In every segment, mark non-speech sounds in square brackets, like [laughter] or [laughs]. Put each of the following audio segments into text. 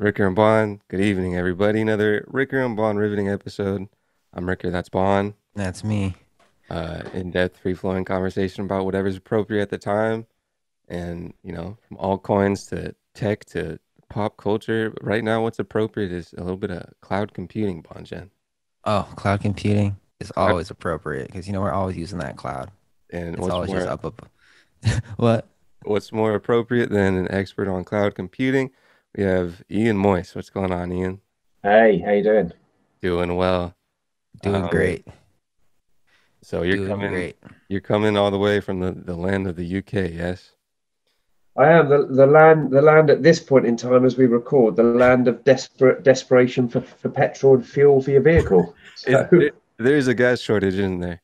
Ricker and Bon. Good evening, everybody. Another Ricker and Bon riveting episode. I'm Ricker. That's Bon. That's me. Uh, in-depth, free-flowing conversation about whatever's appropriate at the time, and you know, from altcoins to tech to pop culture. Right now, what's appropriate is a little bit of cloud computing, Bonjen. Oh, cloud computing is always appropriate because you know we're always using that cloud. And It's what's always more, just up up. [laughs] what? what's more appropriate than an expert on cloud computing? We have Ian Moyse. What's going on, Ian? Hey, how you doing? Doing well. Doing Um, great. So you're Doing coming. great. You're coming all the way from the, the land of the UK, yes? I am the, the land the land at this point in time as we record the land of desperate desperation for, for petrol and fuel for your vehicle. [laughs] So, It- it- there's a gas shortage, isn't there?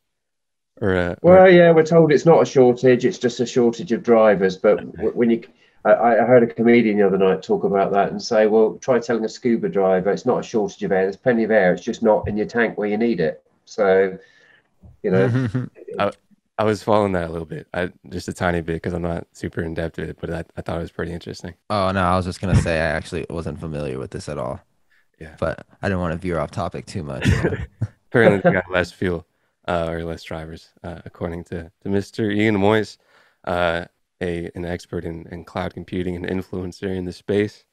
Or, uh, or well, yeah, we're told it's not a shortage; it's just a shortage of drivers. But w- when you, I, I heard a comedian the other night talk about that and say, "Well, try telling a scuba driver it's not a shortage of air. There's plenty of air. It's just not in your tank where you need it." So, you know, [laughs] I was following that a little bit, I just a tiny bit because I'm not super in depth with it, but I, I thought it was pretty interesting. oh no, I was just gonna say I actually wasn't familiar with this at all. Yeah. But I didn't want to veer off topic too much. [laughs] Apparently, they got less fuel uh, or less drivers, uh, according to, to Mr. Ian Moyse, uh, a an expert in, in cloud computing and influencer in the space,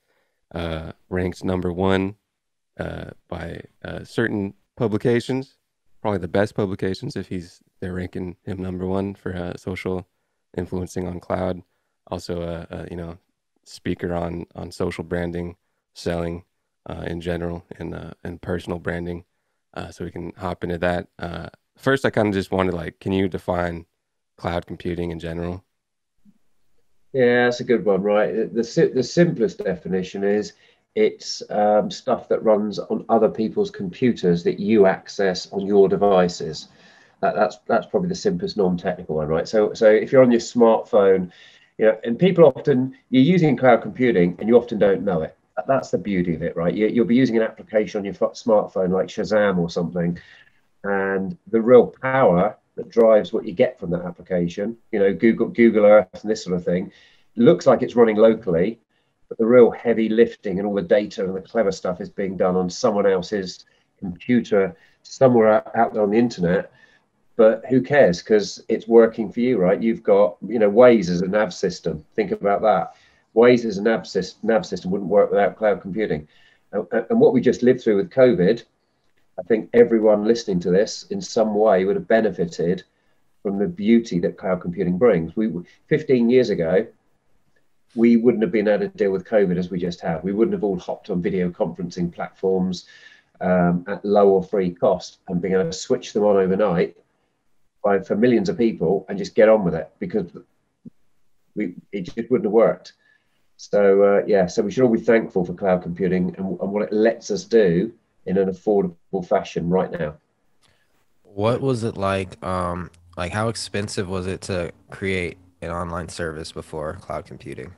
uh, ranked number one uh, by uh, certain publications, probably the best publications if he's they're ranking him number one for uh, social influencing on cloud. Also, a, a you know speaker on on social branding, selling uh, in general, and uh, and personal branding uh, so we can hop into that. Uh, first, I kind of just wanted like, can you define cloud computing in general? Yeah, that's a good one, right? The the simplest definition is it's um, stuff that runs on other people's computers that you access on your devices. That, that's that's probably the simplest non-technical one, right? So so if you're on your smartphone, you know, and people often you're using cloud computing and you often don't know it. That's the beauty of it, right? You, you'll be using an application on your ph- smartphone like Shazam or something, and the real power that drives what you get from that application, you know, Google Google Earth and this sort of thing, looks like it's running locally, but the real heavy lifting and all the data and the clever stuff is being done on someone else's computer somewhere out, there on the internet. But who cares? Because it's working for you, right? You've got, you know, Waze as a nav system. Think about that. Waze as a nav, nav system wouldn't work without cloud computing. And what we just lived through with COVID, I think everyone listening to this in some way would have benefited from the beauty that cloud computing brings. We 15 years ago, we wouldn't have been able to deal with COVID as we just have. We wouldn't have all hopped on video conferencing platforms um, at low or free cost and being able to switch them on overnight by, for millions of people and just get on with it because we it just wouldn't have worked. So uh, yeah, so we should all be thankful for cloud computing and, and what it lets us do in an affordable fashion right now. what was it like? Um, like how expensive was it to create an online service before cloud computing?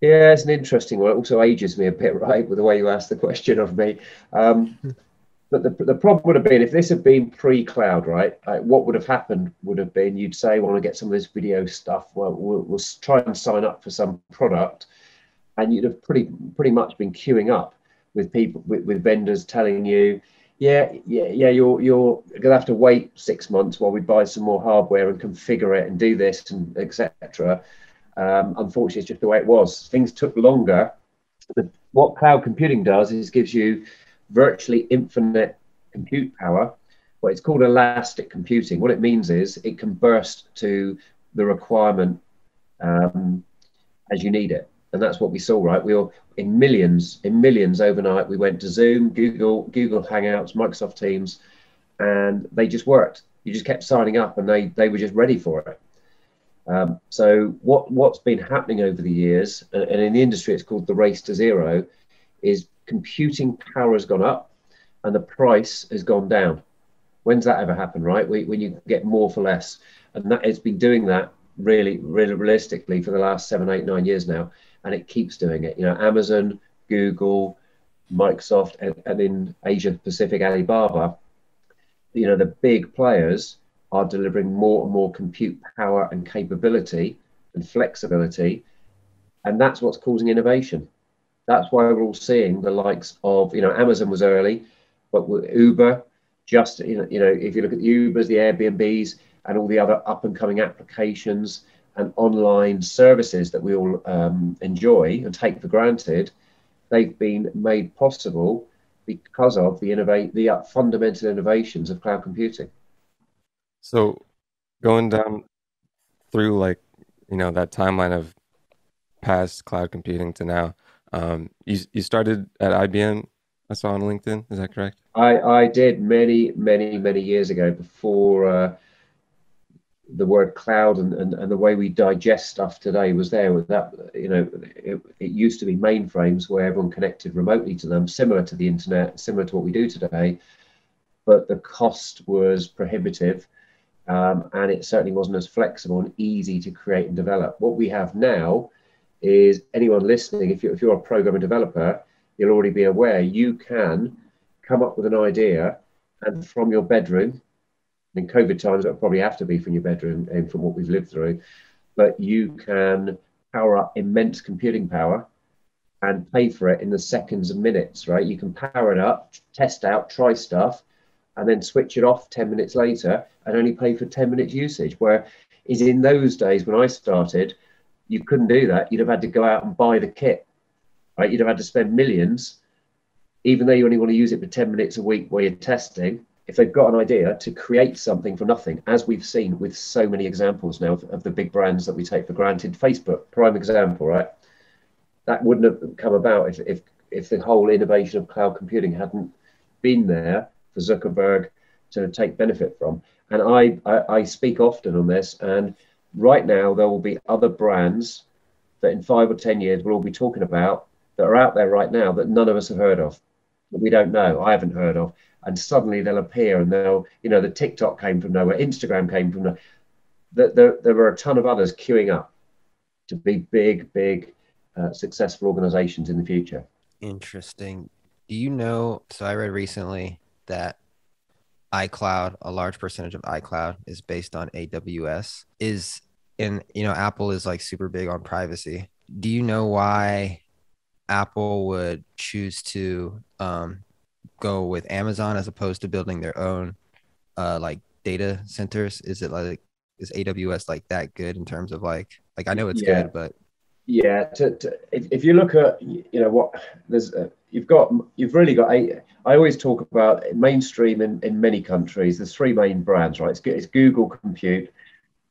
Yeah, it's an interesting one. It also ages me a bit, [laughs] right, with the way you asked the question of me. Um, [laughs] but the, the problem would have been if this had been pre-cloud, right? Like what would have happened would have been you'd say, "Want to get some of this video stuff? Well, we'll, we'll try and sign up for some product," and you'd have pretty pretty much been queuing up with people with, with vendors telling you, "Yeah, yeah, yeah, you're you're gonna have to wait six months while we buy some more hardware and configure it and do this and etc." Um, unfortunately, it's just the way it was. Things took longer. But what cloud computing does is gives you virtually infinite compute power. Well, it's called elastic computing. What it means is it can burst to the requirement um, as you need it, and that's what we saw. Right, we were in millions, in millions overnight. We went to Zoom, Google, Google Hangouts, Microsoft Teams, and they just worked. You just kept signing up, and they they were just ready for it. Um, so what what's been happening over the years, and, and in the industry, it's called the race to zero, is computing power has gone up, and the price has gone down. When's that ever happened, right? When you get more for less, and that it's been doing that really, really realistically for the last seven, eight, nine years now, and it keeps doing it. You know, Amazon, Google, Microsoft, and, and in Asia Pacific, Alibaba. You know, the big players are delivering more and more compute power and capability and flexibility, and that's what's causing innovation. That's why we're all seeing the likes of, you know, Amazon was early, but Uber, just, you know, you know, if you look at the Ubers, the Airbnbs, and all the other up and coming applications and online services that we all um, enjoy and take for granted, they've been made possible because of the innovate the uh, fundamental innovations of cloud computing. So, going down through like you know that timeline of past cloud computing to now, um, you you started at IBM. I saw on LinkedIn. Is that correct? I I did many many many years ago before. Uh, the word cloud and, and, and the way we digest stuff today was there with that you know it, it used to be mainframes where everyone connected remotely to them similar to the internet similar to what we do today but the cost was prohibitive um, and it certainly wasn't as flexible and easy to create and develop. What we have now is anyone listening if you're, if you're a programmer developer you'll already be aware you can come up with an idea and from your bedroom in COVID times, it'll probably have to be from your bedroom and from what we've lived through. But you can power up immense computing power and pay for it in the seconds and minutes, right? You can power it up, test out, try stuff, and then switch it off 10 minutes later and only pay for 10 minutes usage. Where is in those days when I started, you couldn't do that. You'd have had to go out and buy the kit, right? You'd have had to spend millions, even though you only want to use it for 10 minutes a week while you're testing if they've got an idea to create something from nothing, as we've seen with so many examples now of, of, the big brands that we take for granted, Facebook, prime example, right? That wouldn't have come about if, if, if the whole innovation of cloud computing hadn't been there for Zuckerberg to take benefit from. And I, I, I speak often on this, and right now there will be other brands that in five or 10 years we'll all be talking about that are out there right now that none of us have heard of, we don't know, I haven't heard of and suddenly they'll appear and they'll, you know, the TikTok came from nowhere, Instagram came from nowhere. There, there, were a ton of others queuing up to be big, big, uh, successful organizations in the future. Interesting. Do you know? So I read recently that iCloud, a large percentage of iCloud is based on AWS. Is and you know Apple is like super big on privacy. Do you know why Apple would choose to um, go with Amazon as opposed to building their own uh like data centers? Is it like is AWS like that good in terms of like like I know it's yeah. good, but yeah, to, to, if, if you look at you know what there's uh, you've got you've really got a I always talk about mainstream in, in many countries. There's three main brands, right? It's, it's Google Compute,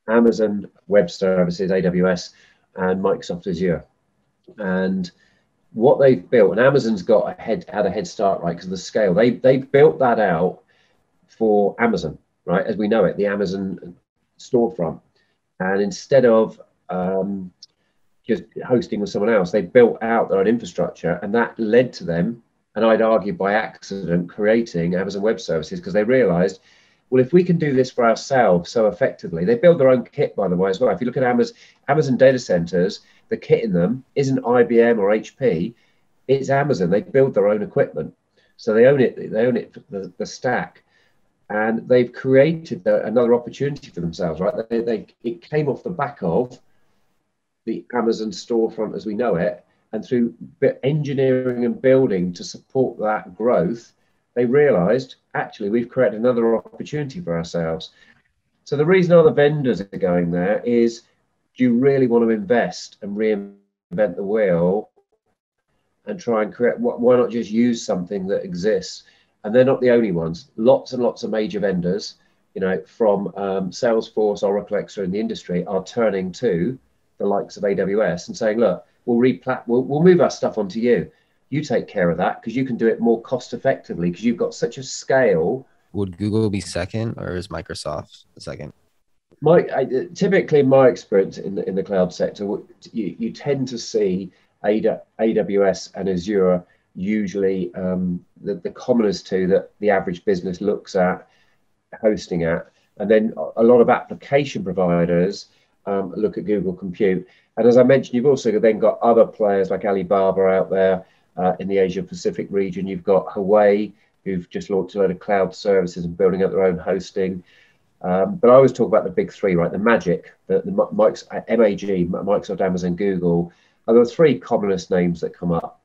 Amazon Web Services (AWS), and Microsoft Azure. And what they've built, and Amazon's got a head had a head start, right, because of the scale. They they built that out for Amazon, right, as we know it, the Amazon storefront. And instead of um, just hosting with someone else, they built out their own infrastructure, and that led to them, and I'd argue by accident, creating Amazon Web Services because they realized, well, if we can do this for ourselves so effectively, they build their own kit, by the way, as well. If you look at Amazon, Amazon data centers, the kit in them isn't IBM or HP, it's Amazon. They build their own equipment, so they own it. They own it the, the stack, and they've created another opportunity for themselves. Right? They, they it came off the back of the Amazon storefront as we know it, and through engineering and building to support that growth, they realised actually we've created another opportunity for ourselves. So the reason other vendors are going there is do you really want to invest and reinvent the wheel and try and create why not just use something that exists? And they're not the only ones. Lots and lots of major vendors you know from um, salesforce oracle extra in the industry are turning to the likes of aws and saying look we'll replat we'll, we'll move our stuff onto you. You take care of that because you can do it more cost effectively because you've got such a scale. Would google be second or is microsoft second my I, typically in my experience in the in the cloud sector, you, you tend to see AWS and Azure usually um, the, the commonest two that the average business looks at hosting at, and then a lot of application providers um, look at Google Compute. And as I mentioned, you've also then got other players like Alibaba out there uh, in the Asia Pacific region. You've got Huawei, who've just launched a load of cloud services and building up their own hosting. Um, but I always talk about the big three, right? The magic, the, the Mike's, MAG, Microsoft, Amazon, Google, are the three commonest names that come up.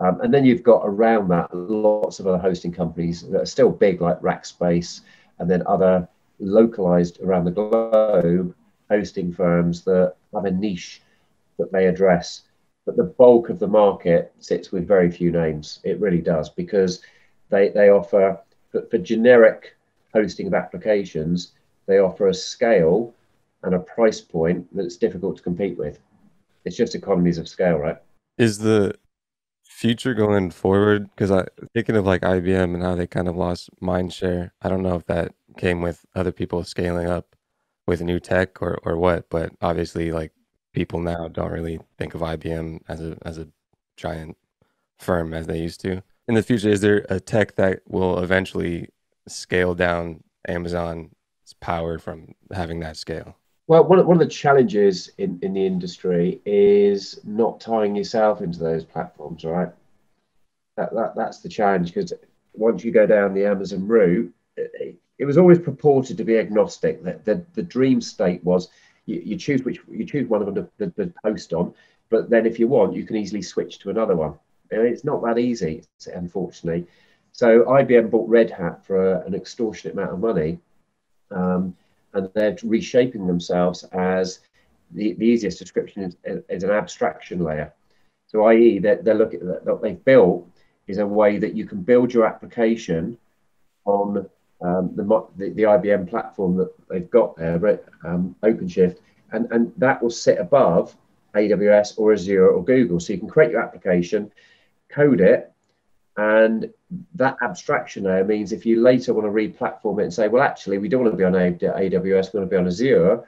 Um, and then you've got around that lots of other hosting companies that are still big, like Rackspace, and then other localized around the globe hosting firms that have a niche that they address. But the bulk of the market sits with very few names. It really does because they, they offer, for generic hosting of applications, they offer a scale and a price point that's difficult to compete with. It's just economies of scale, right? Is the future going forward? Because I thinking of like IBM and how they kind of lost mind share. I don't know if that came with other people scaling up with new tech or or what, but obviously like people now don't really think of IBM as a as a giant firm as they used to. In the future, is there a tech that will eventually scale down Amazon's power from having that scale? Well, one of, one of the challenges in, in the industry is not tying yourself into those platforms, right? That, that that's the challenge because once you go down the Amazon route, it, it was always purported to be agnostic. That the, the dream state was you, you choose which you choose one of them to, to post on, but then if you want, you can easily switch to another one. And it's not that easy, unfortunately. So IBM bought Red Hat for a, an extortionate amount of money. Um, and they're reshaping themselves as the, the easiest description is, is an abstraction layer. So, i.e., they're, they're looking at what they've built is a way that you can build your application on um, the, the, the IBM platform that they've got there, um, OpenShift, and, and that will sit above AWS or Azure or Google. So you can create your application, code it, and that abstraction there means if you later want to re-platform it and say, well, actually, we don't want to be on AWS, we want to be on Azure,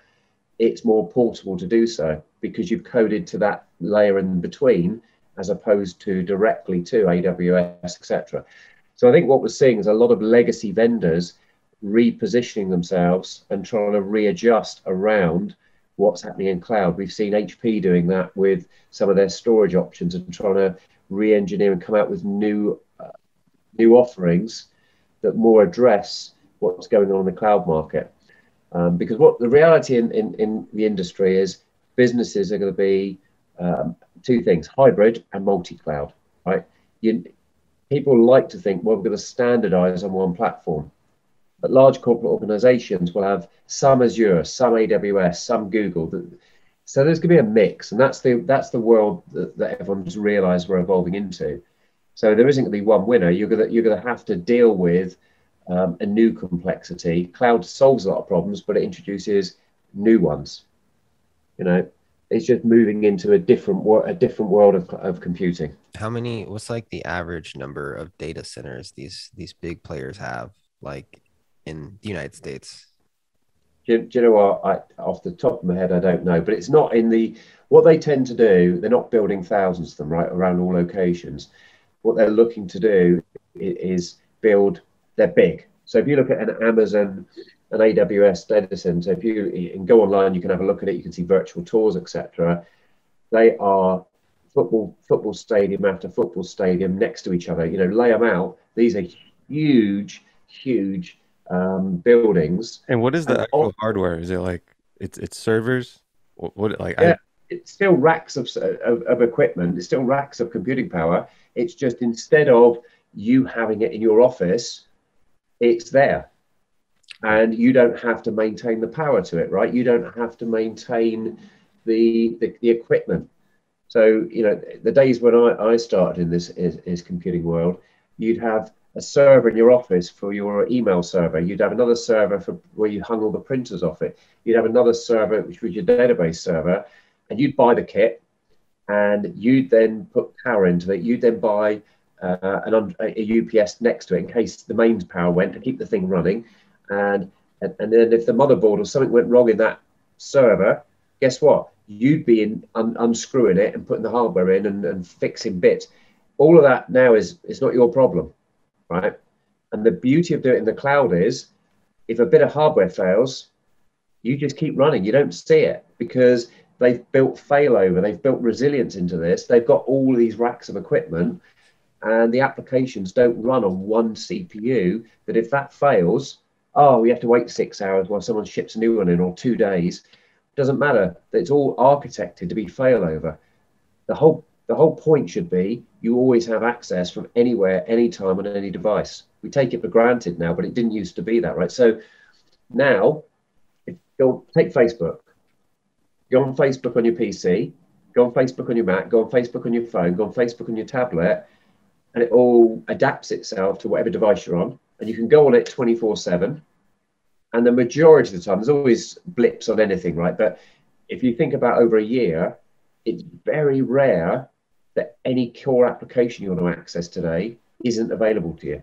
it's more portable to do so because you've coded to that layer in between as opposed to directly to AWS, etc. So I think what we're seeing is a lot of legacy vendors repositioning themselves and trying to readjust around what's happening in cloud. We've seen HP doing that with some of their storage options and trying to re-engineer and come out with new uh, new offerings that more address what's going on in the cloud market. Um, because what the reality in, in, in the industry is businesses are going to be um, two things hybrid and multi-cloud right you, people like to think well we're going to standardize on one platform but large corporate organizations will have some azure some aws some google so there's going to be a mix, and that's the that's the world that, that everyone's realised we're evolving into. So there isn't going to be one winner. You're going to you're going to have to deal with um, a new complexity. Cloud solves a lot of problems, but it introduces new ones. You know, it's just moving into a different a different world of, of computing. How many? What's like the average number of data centers these these big players have, like in the United States? Do, do you know what? I, off the top of my head, I don't know, but it's not in the what they tend to do. They're not building thousands of them right around all locations. What they're looking to do is build. They're big. So if you look at an Amazon, an AWS data center, if you, you can go online, you can have a look at it. You can see virtual tours, etc. They are football football stadium after football stadium next to each other. You know, lay them out. These are huge, huge um, buildings. And what is the actual all, hardware? Is it like it's it's servers? What, what like? Yeah, I... it's still racks of, of, of equipment. It's still racks of computing power. It's just instead of you having it in your office, it's there, and you don't have to maintain the power to it. Right? You don't have to maintain the the, the equipment. So you know the days when I, I started in this is, is computing world, you'd have a server in your office for your email server. You'd have another server for where you hung all the printers off it. You'd have another server which was your database server, and you'd buy the kit, and you'd then put power into it. You'd then buy uh, an, a UPS next to it in case the mains power went to keep the thing running, and, and and then if the motherboard or something went wrong in that server, guess what? You'd be in un, unscrewing it and putting the hardware in and, and fixing bits. All of that now is is not your problem right? And the beauty of doing it in the cloud is if a bit of hardware fails, you just keep running. You don't see it because they've built failover, they've built resilience into this. They've got all these racks of equipment, and the applications don't run on one CPU. That if that fails, oh, we have to wait six hours while someone ships a new one in, or two days. It doesn't matter. It's all architected to be failover. The whole the whole point should be you always have access from anywhere, anytime on any device. We take it for granted now, but it didn't used to be that, right? So now, if you go take Facebook. Go on Facebook on your PC, go on Facebook on your Mac, go on Facebook on your phone, go on Facebook on your tablet, and it all adapts itself to whatever device you're on. And you can go on it 24 7. And the majority of the time, there's always blips on anything, right? But if you think about over a year, it's very rare that any core application you want to access today isn't available to you.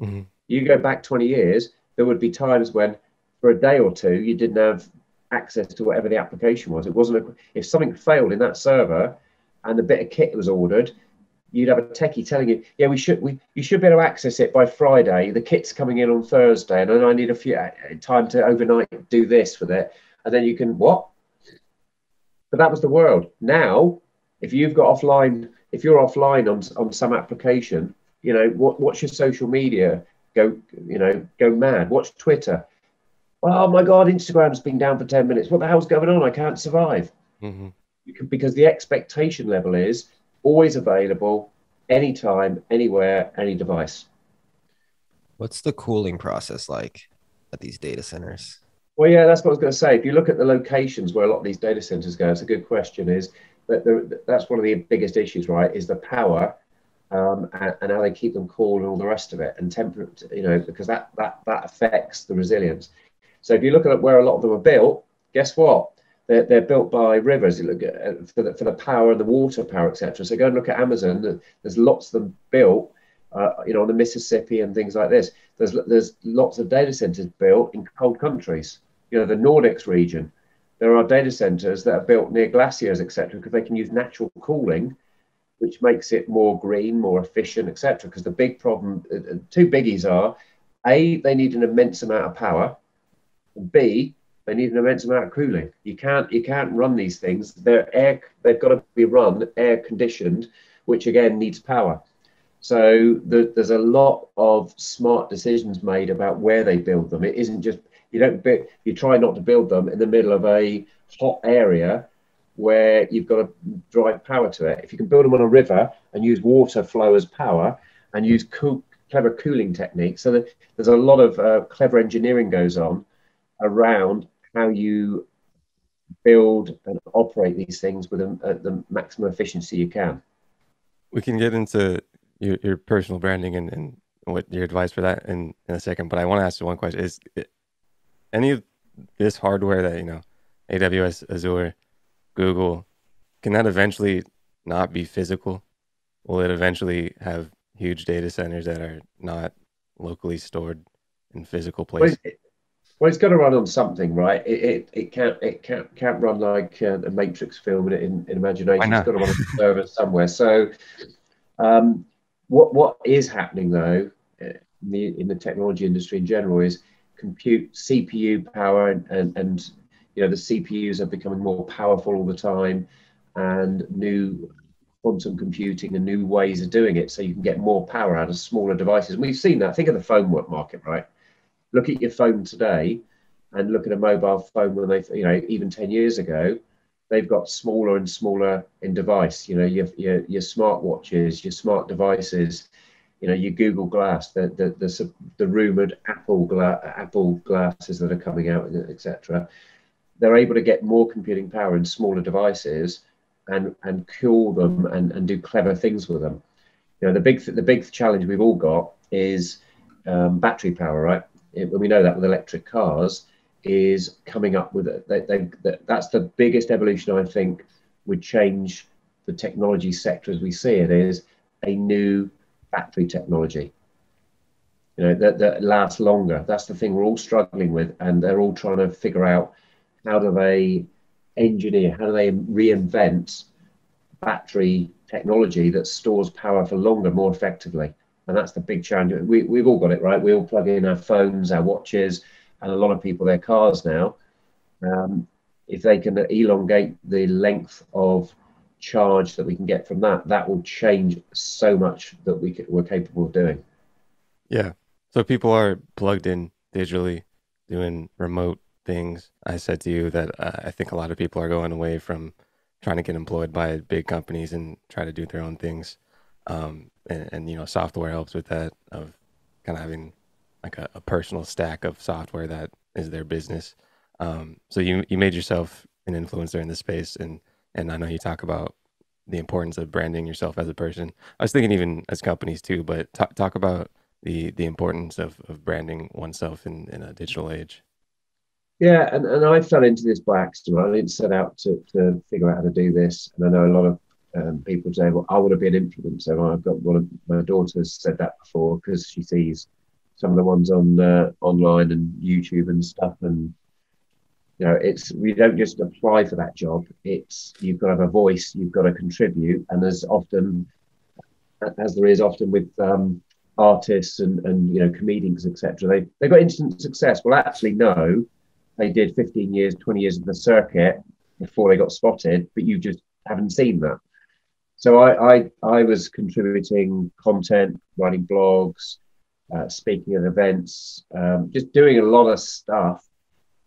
Mm-hmm. You go back 20 years, there would be times when for a day or two you didn't have access to whatever the application was. It wasn't a, if something failed in that server and the bit of kit was ordered, you'd have a techie telling you, yeah, we should we you should be able to access it by Friday. The kit's coming in on Thursday, and then I need a few uh, time to overnight do this with it, and then you can what? But that was the world. Now, if you've got offline, if you're offline on on some application, you know what what's your social media? Go you know go mad. Watch Twitter oh my god, Instagram's been down for 10 minutes. What the hell's going on? I can't survive. Mm-hmm. Because the expectation level is always available, anytime, anywhere, any device. What's the cooling process like at these data centers? Well, yeah, that's what I was going to say. If you look at the locations where a lot of these data centers go, it's a good question. Is that's one of the biggest issues, right? Is the power um, and, and, how they keep them cool and all the rest of it, and temperate, you know, because that that that affects the resilience. So if you look at where a lot of them are built, guess what? They're, they're built by rivers uh, for, the, for the power and the water power, etc. So go and look at Amazon. There's lots of them built, uh, you know, on the Mississippi and things like this. There's there's lots of data centers built in cold countries. You know, the Nordics region. There are data centers that are built near glaciers, etc., because they can use natural cooling which makes it more green, more efficient, etc. Because the big problem, uh, uh, two biggies are, a, they need an immense amount of power, and B, they need an immense amount of cooling. You can't you can't run these things. They're air they've got to be run air conditioned, which again needs power. So the, there's a lot of smart decisions made about where they build them. It isn't just you don't you try not to build them in the middle of a hot area where you've got to drive power to it. If you can build them on a river and use water flow as power and use cool, clever cooling techniques, so that there's a lot of uh, clever engineering goes on around how you build and operate these things with a, at the maximum efficiency you can. We can get into your, your personal branding and, and what your advice for that in, in a second, but I want to ask you one question: Is any of this hardware that you know, AWS, Azure, Google, can that eventually not be physical? Will it eventually have huge data centers that are not locally stored in physical places? Well, well, it's got to run on something, right? It it, it can't it can't can't run like uh, a Matrix film in, in imagination. It's got to run on [laughs] a server somewhere. So, um, what what is happening though uh, in the in the technology industry in general is compute CPU power and, and, you know the CPUs are becoming more powerful all the time, and new quantum computing and new ways of doing it, so you can get more power out of smaller devices. And we've seen that. Think of the phone market, right? look at your phone today and look at a mobile phone when they, you know, even 10 years ago, they've got smaller and smaller in device. You know, your, your, your smart watches, your smart devices, you know, your Google Glass, the, the, the, the rumored Apple, Apple glasses that are coming out, etc. They're able to get more computing power in smaller devices and, and cool them and, and do clever things with them. You know, the big, the big challenge we've all got is um, battery power, right? when we know that with electric cars, is coming up with it. They, they, that's the biggest evolution I think would change the technology sector as we see it is a new battery technology. You know that, that lasts longer. That's the thing we're all struggling with, and they're all trying to figure out how do they engineer, how do they reinvent battery technology that stores power for longer, more effectively and that's the big challenge. We, we've all got it right. We all plug in our phones, our watches, and a lot of people their cars now. Um, if they can elongate the length of charge that we can get from that, that will change so much that we could, we're capable of doing. Yeah. So people are plugged in digitally, doing remote things. I said to you that uh, I think a lot of people are going away from trying to get employed by big companies and try to do their own things. Um, and, and, you know, software helps with that of kind of having like a, a, personal stack of software that is their business. Um, so you you made yourself an influencer in the space, and and I know you talk about the importance of branding yourself as a person. I was thinking even as companies too, but talk talk about the the importance of, of branding oneself in, in a digital age. Yeah, and, and I fell into this by accident. I didn't set out to, to figure out how to do this. And I know a lot of um, people say, well, I want to be an influencer. I've got one of my daughters said that before because she sees some of the ones on uh, online and YouTube and stuff. And, you know, it's, we don't just apply for that job. It's, you've got to have a voice, you've got to contribute. And there's often, as there is often with um, artists and, and, you know, comedians, etc., they, they've got instant success. Well, actually, no they did 15 years, 20 years of the circuit before they got spotted, but you just haven't seen that. So I, I, I was contributing content, writing blogs, uh, speaking at events, um, just doing a lot of stuff.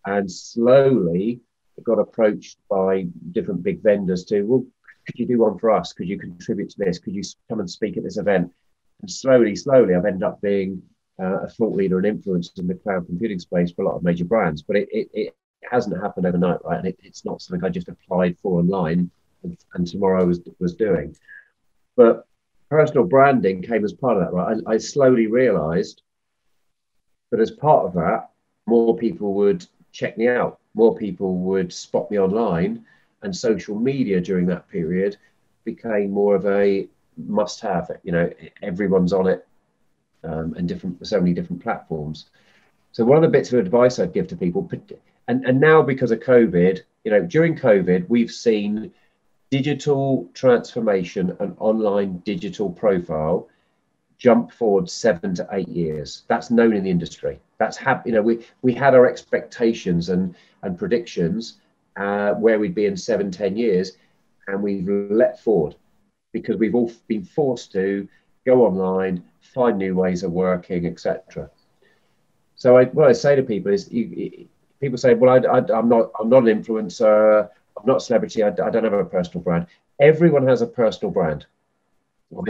And slowly got approached by different big vendors to, well, could you do one for us? Could you contribute to this? Could you come and speak at this event? And slowly, slowly, I've ended up being uh, a thought leader and influence in the cloud computing space for a lot of major brands. But it, it, it hasn't happened overnight, right? And it, it's not something I just applied for online and, and tomorrow was, was doing. But personal branding came as part of that, right? I, I slowly realized that as part of that, more people would check me out, more people would spot me online, and social media during that period became more of a must have. You know, everyone's on it, um, and different so many different platforms. So one of the bits of advice I'd give to people, and, and now because of COVID, you know, during COVID, we've seen digital transformation and online digital profile jump forward seven to eight years. That's known in the industry. That's hap- you know, we we had our expectations and and predictions uh, where we'd be in seven, ten years, and we've let forward because we've all been forced to go online, find new ways of working, etc. So I, what I say to people is, you, people say, "Well, I, am not, I'm not an influencer. I'm not a celebrity. I, I, don't have a personal brand." Everyone has a personal brand.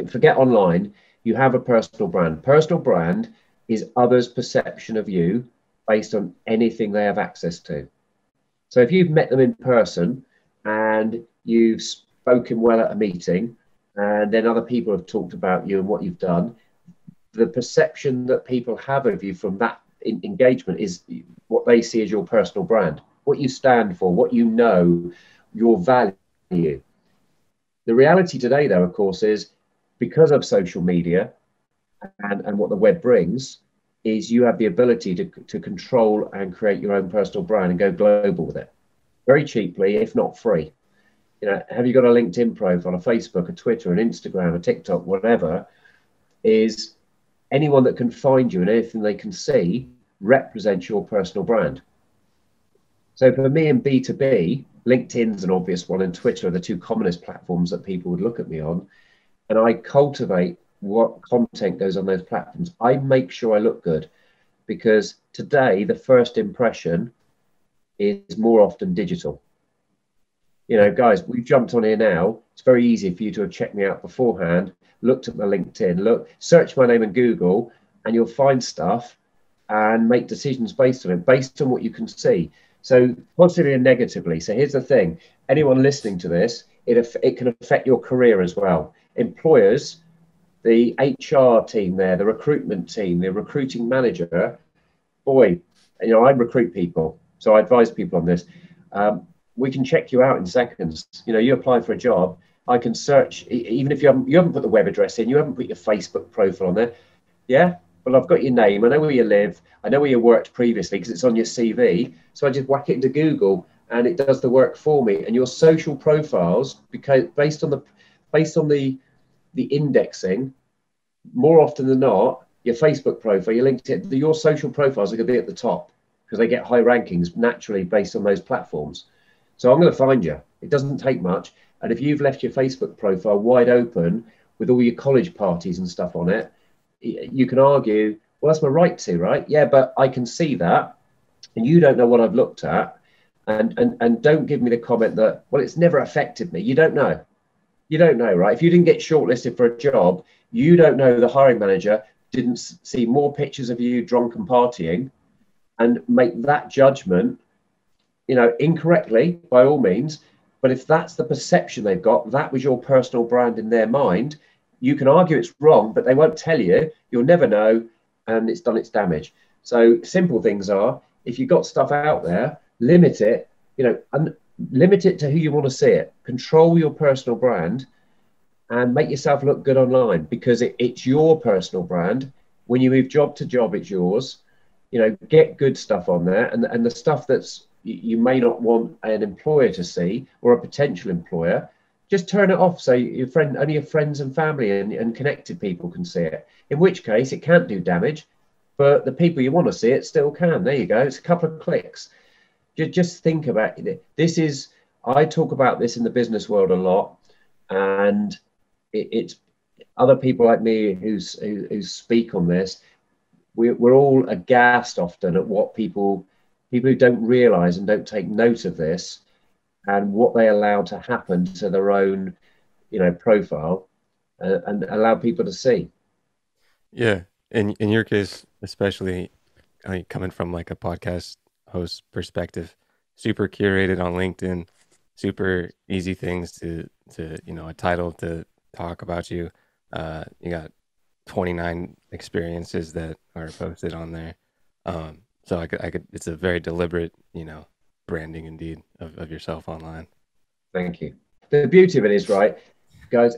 Forget online. You have a personal brand. Personal brand is others' perception of you based on anything they have access to. So if you've met them in person and you've spoken well at a meeting, and then other people have talked about you and what you've done, the perception that people have of you from that engagement is what they see as your personal brand, what you stand for, what you know, your value. The reality today, though, of course, is because of social media and, and what the web brings, is you have the ability to, to control and create your own personal brand and go global with it very cheaply, if not free. You know, have you got a LinkedIn profile, a Facebook, a Twitter, an Instagram, a TikTok, whatever? Is anyone that can find you and anything they can see represents your personal brand. So for me in B2B, LinkedIn's an obvious one and Twitter are the two commonest platforms that people would look at me on. And I cultivate what content goes on those platforms. I make sure I look good because today the first impression is more often digital. You know, guys, we've jumped on here now. It's very easy for you to have checked me out beforehand looked at my LinkedIn, look, search my name in Google, and you'll find stuff and make decisions based on it, based on what you can see. So positively and negatively. So here's the thing: anyone listening to this, it it can affect your career as well. Employers, the HR team there, the recruitment team, the recruiting manager, boy, you know I recruit people, so I advise people on this. Um, we can check you out in seconds. You know, you apply for a job, I can search, even if you haven't, you haven't put the web address in, you haven't put your Facebook profile on there. Yeah, well, I've got your name. I know where you live. I know where you worked previously because it's on your CV. So I just whack it into Google and it does the work for me. And your social profiles, because based on the based on the the indexing, more often than not, your Facebook profile, your LinkedIn, your social profiles are going to be at the top because they get high rankings naturally based on those platforms. So I'm going to find you. It doesn't take much. And if you've left your Facebook profile wide open with all your college parties and stuff on it, you can argue, well, that's my right to, right? Yeah, but I can see that. And you don't know what I've looked at. And, and and don't give me the comment that well it's never affected me you don't know you don't know right? If you didn't get shortlisted for a job you don't know the hiring manager didn't see more pictures of you drunk and partying and make that judgment you know incorrectly by all means. But if that's the perception they've got that was your personal brand in their mind you can argue it's wrong but they won't tell you. You'll never know and it's done its damage. So simple things are if you've got stuff out there limit it you know and limit it to who you want to see it. Control your personal brand and make yourself look good online because it, it's your personal brand. When you move job to job it's yours. You know get good stuff on there and, and the stuff that's you may not want an employer to see or a potential employer just turn it off so your friend only your friends and family and, and connected people can see it. In which case it can't do damage but the people you want to see it still can. There you go. It's a couple of clicks just think about it. This is, I talk about this in the business world a lot, and it, it's other people like me who's, who, who speak on this. We're, we're all aghast often at what people, people who don't realize and don't take note of this and what they allow to happen to their own, you know, profile uh, and allow people to see. Yeah. In, in your case, especially I mean, coming from like a podcast host perspective. Super curated on LinkedIn, super easy things to to you know a title to talk about you. Uh, you got 29 experiences that are posted on there. Um, so I could, I could, it's a very deliberate, you know, branding indeed of, of yourself online. Thank you. The beauty of it is, right, guys,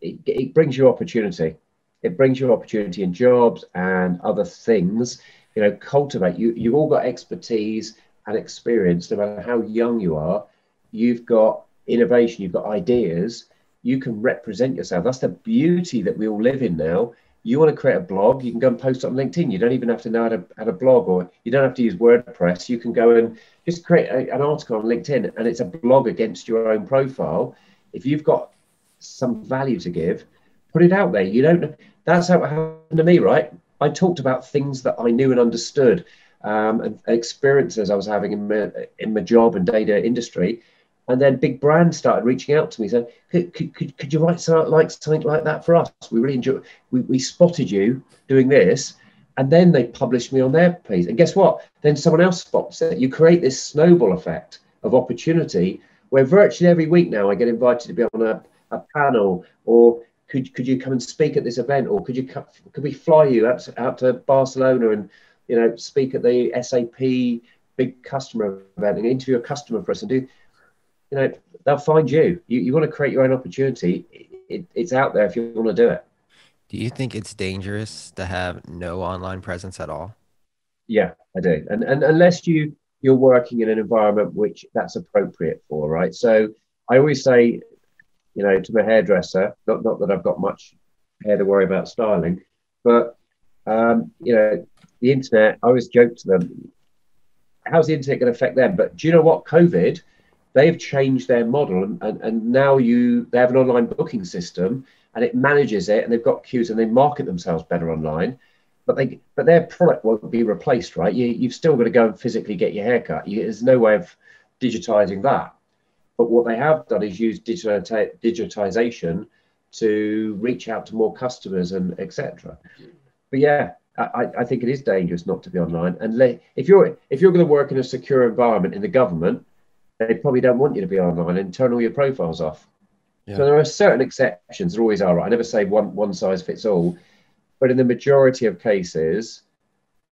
it, it brings you opportunity. It brings you opportunity in jobs and other things you know, cultivate. You you've all got expertise and experience, no matter how young you are. You've got innovation. You've got ideas. You can represent yourself. That's the beauty that we all live in now. You want to create a blog, you can go and post it on LinkedIn. You don't even have to know how to, how to blog, or you don't have to use WordPress. You can go and just create a, an article on LinkedIn, and it's a blog against your own profile. If you've got some value to give, put it out there. You don't. That's how it happened to me, right? I talked about things that I knew and understood um, and experiences I was having in my, in my job and data industry. And then big brands started reaching out to me saying, could, could, could you write something like, something like that for us? We really enjoy we, we spotted you doing this. And then they published me on their page. And guess what? Then someone else spots it. You create this snowball effect of opportunity where virtually every week now I get invited to be on a, a panel or could could you come and speak at this event, or could you could we fly you out to, out to Barcelona and you know speak at the SAP big customer event and interview a customer for us and do you know they'll find you. You you want to create your own opportunity. It, it's out there if you want to do it. Do you think it's dangerous to have no online presence at all? Yeah, I do. And and unless you you're working in an environment which that's appropriate for, right? So I always say you know, to the hairdresser. Not not that I've got much hair to worry about styling, but um, you know, the internet. I always joke to them, how's the internet going to affect them? But do you know what? COVID, they've changed their model, and, and, and now you they have an online booking system, and it manages it, and they've got queues, and they market themselves better online. But they, but their product won't be replaced, right? You, you've still got to go and physically get your haircut. You, there's no way of digitizing that. But what they have done is use digitization to reach out to more customers and etc. But yeah, I, I, think it is dangerous not to be online. And if you're if you're going to work in a secure environment in the government, they probably don't want you to be online and turn all your profiles off. Yeah. So there are certain exceptions. There always are. Right? I never say one one size fits all, but in the majority of cases,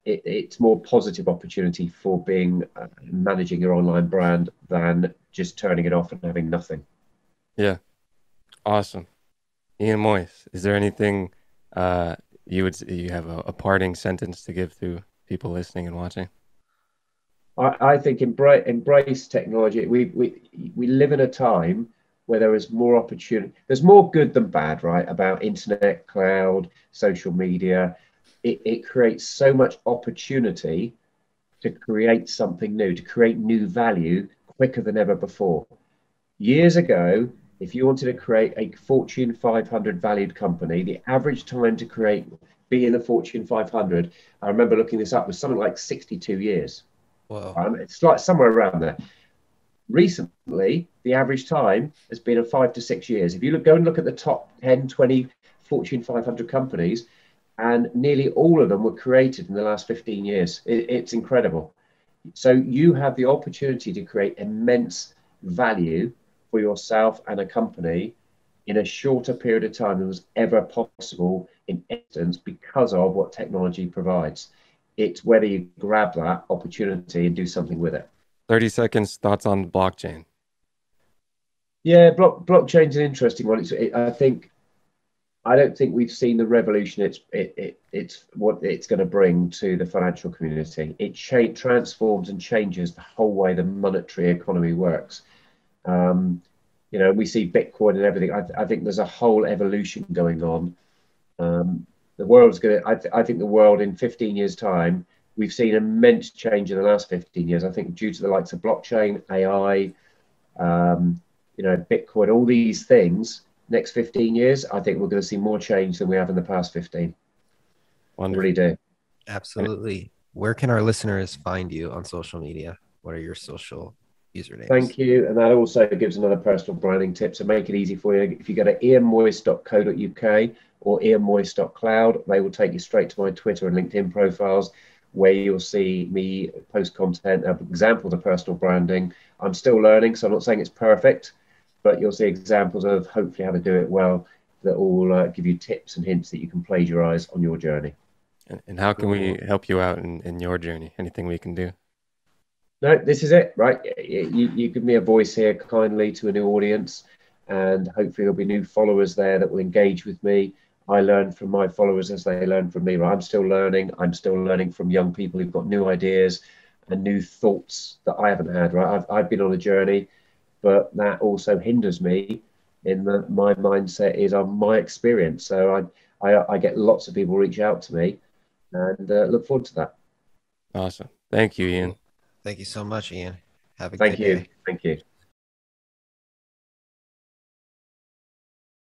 it, it's more positive opportunity for being uh, managing your online brand than just turning it off and having nothing. Yeah. Awesome. Ian Moyse, is there anything uh, you would you have a, a, parting sentence to give to people listening and watching? I, I think embrace, embrace technology. We, we we live in a time where there is more opportunity. There's more good than bad, right? About internet, cloud, social media. It, it creates so much opportunity to create something new, to create new value quicker than ever before. Years ago, if you wanted to create a Fortune 500 valued company, the average time to create be in the Fortune 500, I remember looking this up, was something like 62 years. Wow. Um, it's like somewhere around there. recently, the average time has been of five to six years. If you look, go and look at the top 10, 20 Fortune 500 companies, and nearly all of them were created in the last 15 years. It, it's incredible. So you have the opportunity to create immense value for yourself and a company in a shorter period of time than was ever possible in instance because of what technology provides. It's whether you grab that opportunity and do something with it. 30 seconds thoughts on blockchain. Yeah, block, blockchain is an interesting one. It's, it, I think I don't think we've seen the revolution it's it, it it's what it's going to bring to the financial community. It cha- transforms and changes the whole way the monetary economy works. Um, you know, we see Bitcoin and everything. I, th- I think there's a whole evolution going on. Um, the world's going to. I, think the world in 15 years' time, we've seen immense change in the last 15 years. I think due to the likes of blockchain, AI, um, you know, Bitcoin, all these things next 15 years, I think we're going to see more change than we have in the past 15. Wonderful. I really do. Absolutely. Where can our listeners find you on social media? What are your social usernames? Thank you. And that also gives another personal branding tip. So make it easy for you. If you go to ianmoyse.co.uk or ianmoyse.cloud, they will take you straight to my Twitter and LinkedIn profiles where you'll see me post content, examples of personal branding. I'm still learning, so I'm not saying it's perfect but you'll see examples of hopefully how to do it well that will uh, give you tips and hints that you can plagiarize on your journey. And, and how can we help you out in, in your journey? Anything we can do? No, this is it, right? You, you give me a voice here kindly to a new audience, and hopefully there'll be new followers there that will engage with me. I learn from my followers as they learn from me. Right? I'm still learning. I'm still learning from young people who've got new ideas and new thoughts that I haven't had. Right? I've, I've been on a journey but that also hinders me in that my mindset is on my experience. So I, I, I get lots of people reach out to me and uh, look forward to that. Awesome. Thank you, Ian. Thank you so much, Ian. Have a Thank you. Day. Thank you.